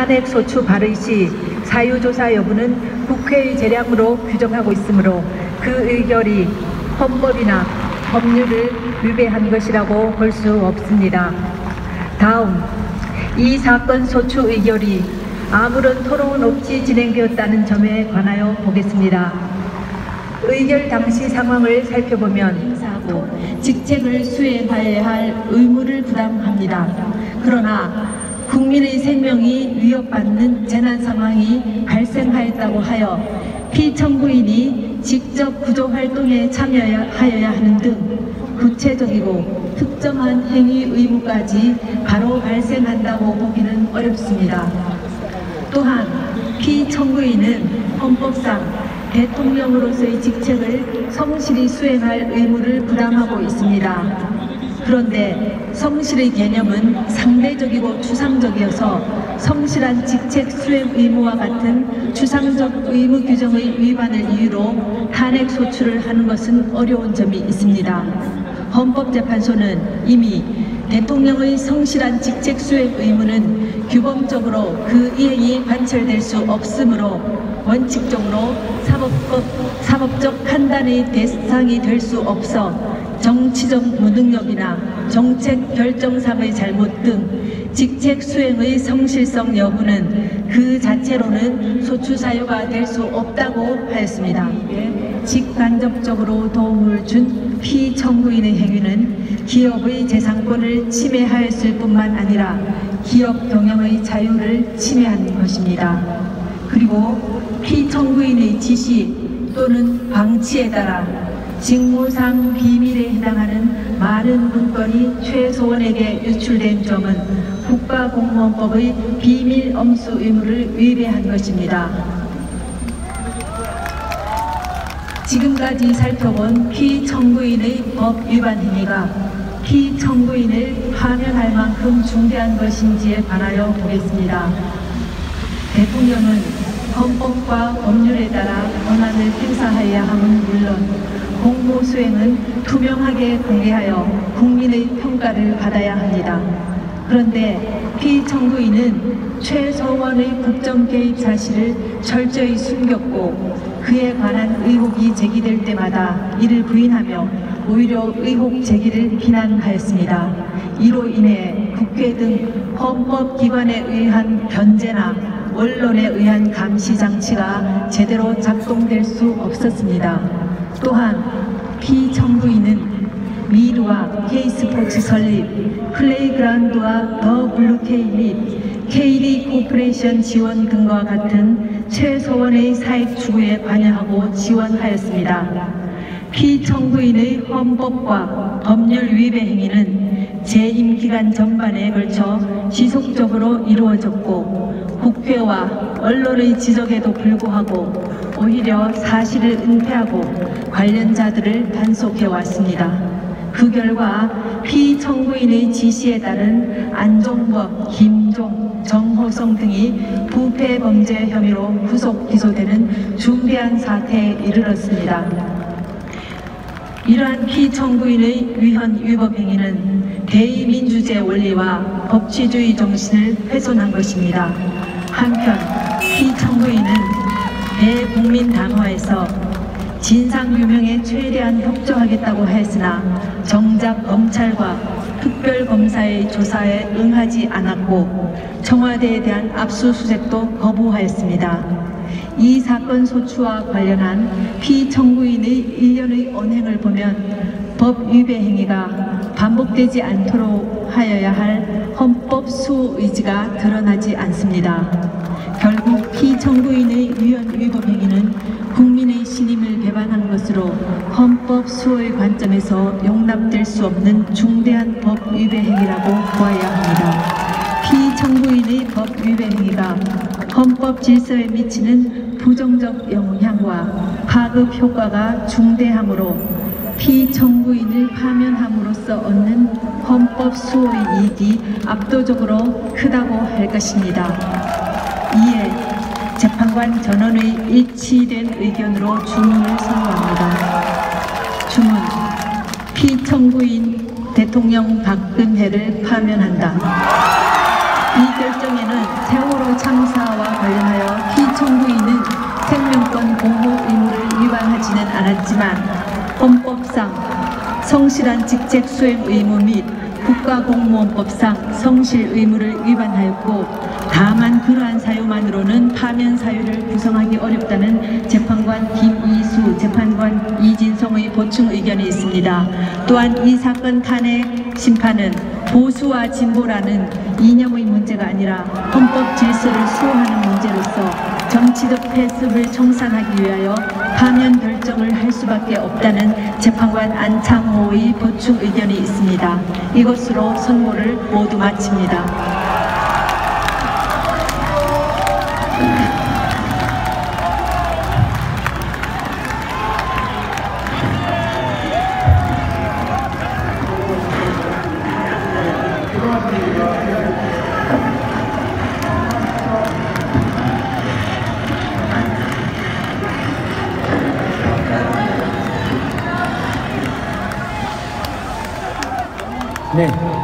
탄핵 소추 발의 시 사유조사 여부는 국회의 재량으로 규정하고 있으므로 그 의결이 헌법이나 법률을 위배한 것이라고 볼 수 없습니다. 다음, 이 사건 소추 의결이 아무런 토론 없이 진행되었다는 점에 관하여 보겠습니다. 의결 당시 상황을 살펴보면 직책을 수행하여야 할 의무를 부담합니다. 그러나 국민의 생명이 위협받는 재난 상황이 발생하였다고 하여 피청구인이 직접 구조활동에 참여하여야 하는 등 구체적이고 특정한 행위 의무까지 바로 발생한다고 보기는 어렵습니다. 또한 피청구인은 헌법상 대통령으로서의 직책을 성실히 수행할 의무를 부담하고 있습니다. 그런데 성실의 개념은 상대적이고 추상적이어서 성실한 직책 수행 의무와 같은 추상적 의무 규정의 위반을 이유로 탄핵 소추를 하는 것은 어려운 점이 있습니다. 헌법재판소는 이미 대통령의 성실한 직책 수행 의무는 규범적으로 그 이행이 관철될 수 없으므로 원칙적으로 사법적 판단의 대상이 될 수 없어 정치적 무능력이나 정책 결정상의 잘못 등 직책 수행의 성실성 여부는 그 자체로는 소추 사유가 될 수 없다고 하였습니다. 직간접적으로 도움을 준 피청구인의 행위는 기업의 재산권을 침해하였을 뿐만 아니라 기업 경영의 자유를 침해한 것입니다. 그리고 피청구인의 지시 또는 방치에 따라 직무상 비밀에 해당하는 많은 문건이 최소원에게 유출된 점은 국가공무원법의 비밀 엄수 의무를 위배한 것입니다. 지금까지 살펴본 피청구인의 법 위반 행위가 피청구인을 파면할 만큼 중대한 것인지에 관하여 보겠습니다. 대통령은 헌법과 법률에 따라 권한을 행사하여야 함은 물론 공모 수행은 투명하게 공개하여 국민의 평가를 받아야 합니다. 그런데 피청구인은 최소원의 국정 개입 사실을 철저히 숨겼고 그에 관한 의혹이 제기될 때마다 이를 부인하며 오히려 의혹 제기를 비난하였습니다. 이로 인해 국회 등 헌법기관에 의한 견제나 언론에 의한 감시 장치가 제대로 작동될 수 없었습니다. 또한 피청구인은 미르와 K스포츠 설립, 플레이그라운드와 더 블루케이 및 KD 코퍼레이션 지원 등과 같은 최서원의 사익 추구에 관여하고 지원하였습니다. 피청구인의 헌법과 법률 위배 행위는 재임 기간 전반에 걸쳐 지속적으로 이루어졌고 국회와 언론의 지적에도 불구하고 오히려 사실을 은폐하고 관련자들을 단속해 왔습니다. 그 결과 피청구인의 지시에 따른 안종법, 김종, 정호성 등이 부패 범죄 혐의로 구속 기소되는 중대한 사태에 이르렀습니다. 이러한 피청구인의 위헌 위법 행위는 대의민주제 원리와 법치주의 정신을 훼손한 것입니다. 한편 피청구인은 대국민 담화에서 진상규명에 최대한 협조하겠다고 했으나 정작 검찰과 특별검사의 조사에 응하지 않았고 청와대에 대한 압수수색도 거부하였습니다. 이 사건 소추와 관련한 피청구인의 일련의 언행을 보면 법 위배 행위가 반복되지 않도록 하여야 할 헌법 수호 의지가 드러나지 않습니다. 피청구인의 위헌 위법 행위는 국민의 신임을 배반한 것으로 헌법 수호의 관점에서 용납될 수 없는 중대한 법 위배 행위라고 보아야 합니다. 피청구인의 법 위배 행위가 헌법 질서에 미치는 부정적 영향과 파급 효과가 중대하므로 피청구인을 파면함으로써 얻는 헌법 수호의 이익이 압도적으로 크다고 할 것입니다. 이에 재판관 전원의 일치된 의견으로 주문을 선고합니다. 주문 피청구인 대통령 박근혜를 파면한다. 이 결정에는 세월호 참사와 관련하여 피청구인은 생명권 보호 의무를 위반하지는 않았지만 헌법상 성실한 직책 수행 의무 및 국가공무원법상 성실 의무를 위반하였고 다만 그러한 사유만으로는 파면 사유를 구성하기 어렵다는 재판관 김이수 재판관 이진성의 보충 의견이 있습니다. 또한 이 사건 탄핵 심판은 보수와 진보라는 이념의 문제가 아니라 헌법 질서를 수호하는 문제로서 정치적 패습을 청산하기 위하여 파면 결정을 할 수밖에 없다는 재판관 안창호의 보충 의견이 있습니다. 이것으로 선고를 모두 마칩니다. 네.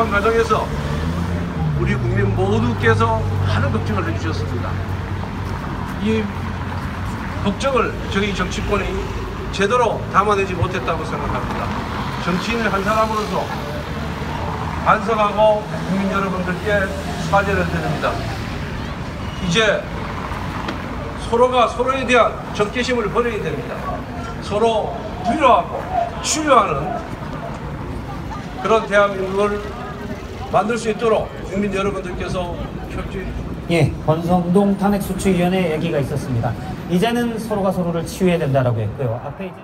심판 과정에서 우리 국민 모두께서 많은 걱정을 해주셨습니다. 이 걱정을 저희 정치권이 제대로 담아내지 못했다고 생각합니다. 정치인 한 사람으로서 반성하고 국민 여러분들께 사죄를 드립니다. 이제 서로가 서로에 대한 적개심을 버려야 됩니다. 서로 위로하고 치료하는 그런 대한민국을 만들 수 있도록 국민 여러분들께서 협조해. 예, 권성동 탄핵수치위원회 얘기가 있었습니다. 이제는 서로가 서로를 치유해야 된다라고 했고요. 앞에 이제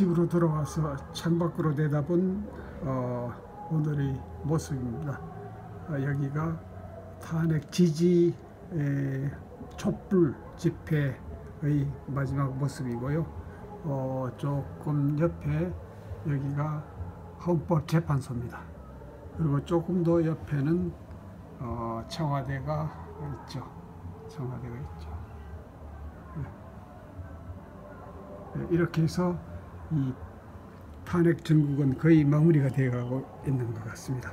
집으로 돌아와서 창밖으로 내다본 어, 오늘의 모습입니다. 어, 여기가 탄핵 지지 에, 촛불 집회의 마지막 모습이고요. 어, 조금 옆에 여기가 헌법재판소입니다. 그리고 조금 더 옆에는 어, 청와대가 있죠. 청와대가 있죠. 네. 예, 이렇게 해서 이 탄핵 정국은 거의 마무리가 되어가고 있는 것 같습니다.